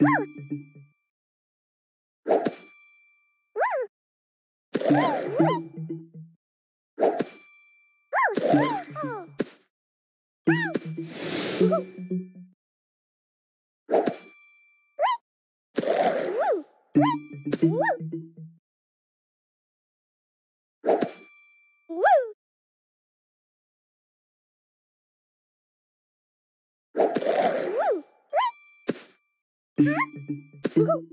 Woo! Woo!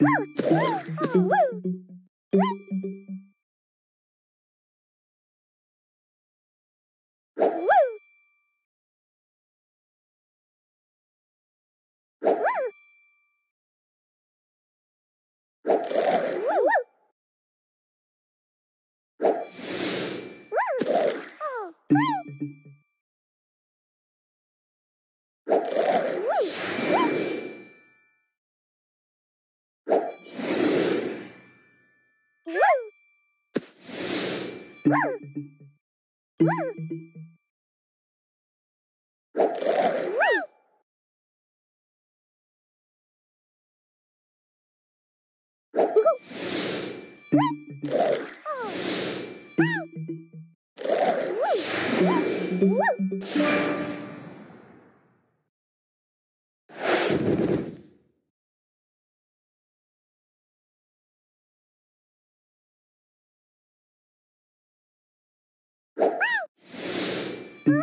Woo! Woo! Woo!